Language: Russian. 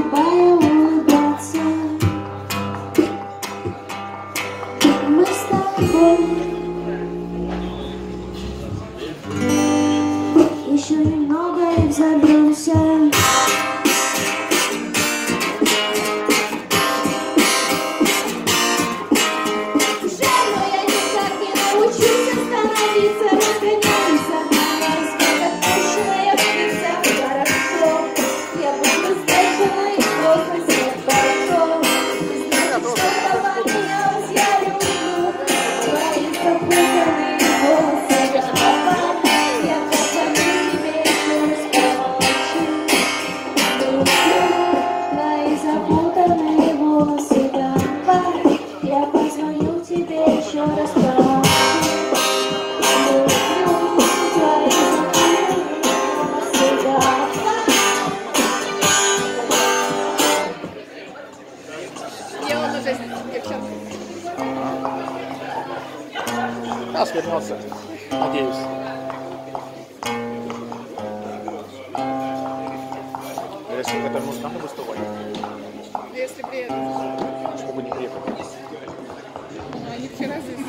успевая улыбаться. Мы с тобой еще немного и взобьемся. Уже, но я никак не научусь остановиться. Позвоню тебе еще раз. Раз вернется, надеюсь. Если это музыканты выступали, Если приедут. Чтобы не